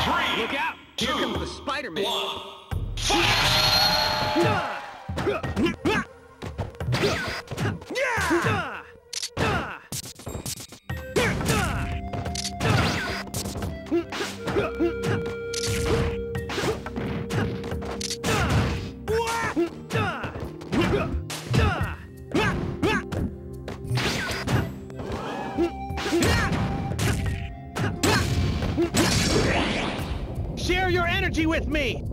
three, Look out! Here comes the Spider-Man. one, fight! Share energy with me!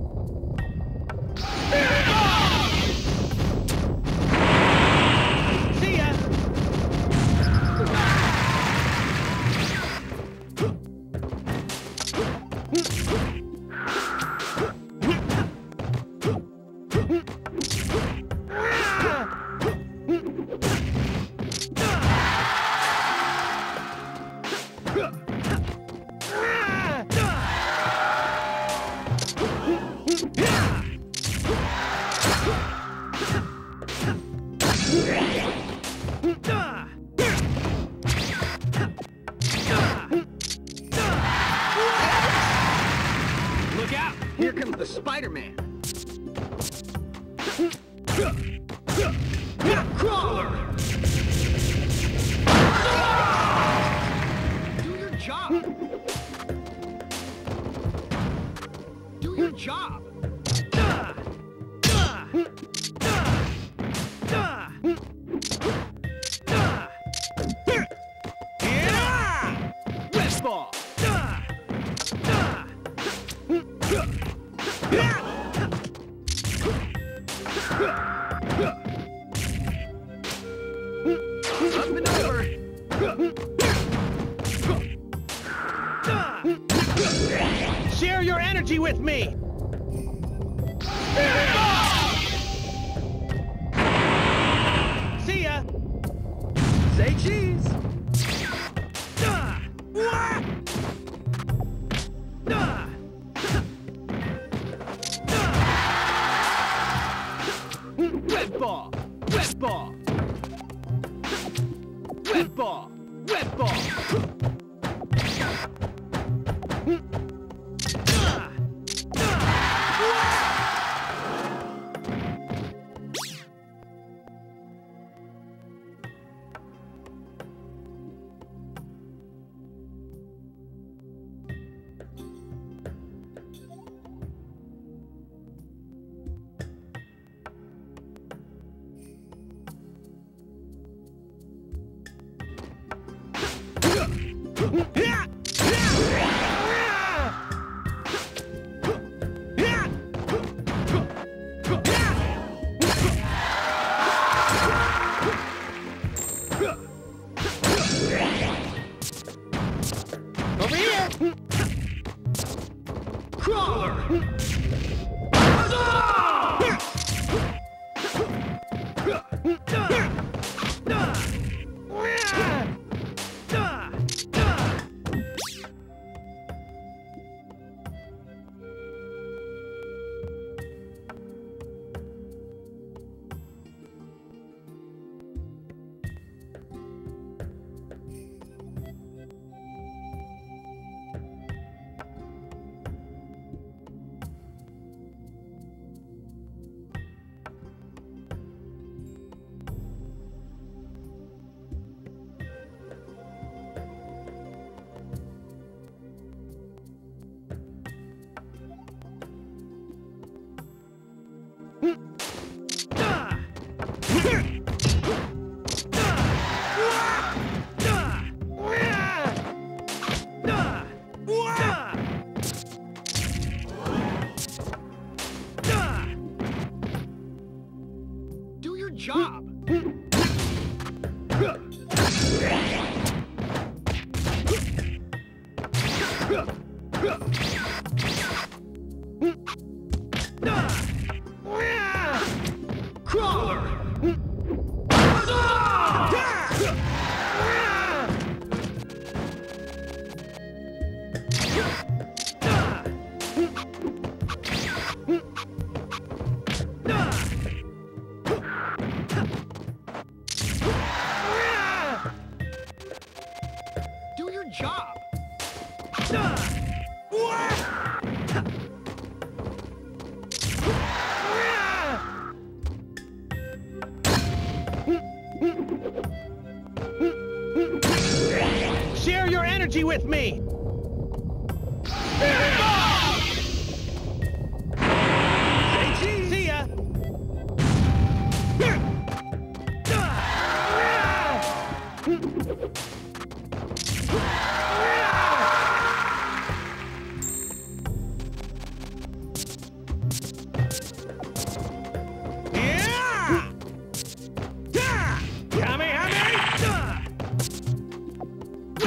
Crawler! Do your job! Do your job! Ball! Up energy with me! See ya! Say cheese! Ah! Red Ugh! Do your job! Share your energy with me!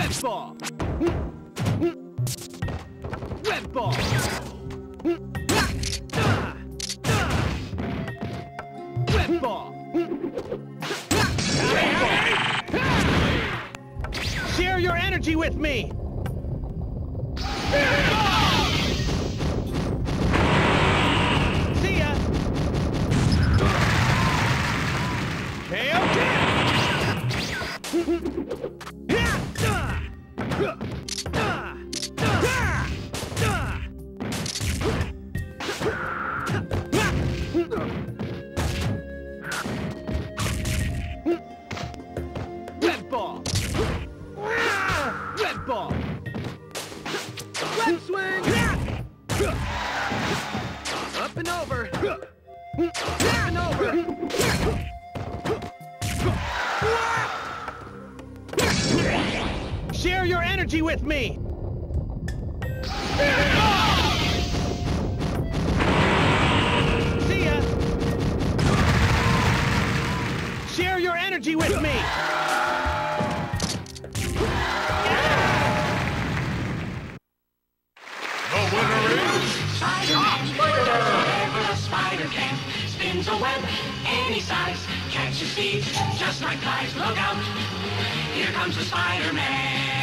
Red ball! Red ball! Red ball! Share your energy with me! And over! Up and over! Share your energy with me! See ya! Share your energy with me! The winner is spins a web any size, catches thieves just like flies. Look out, here comes the Spider-Man.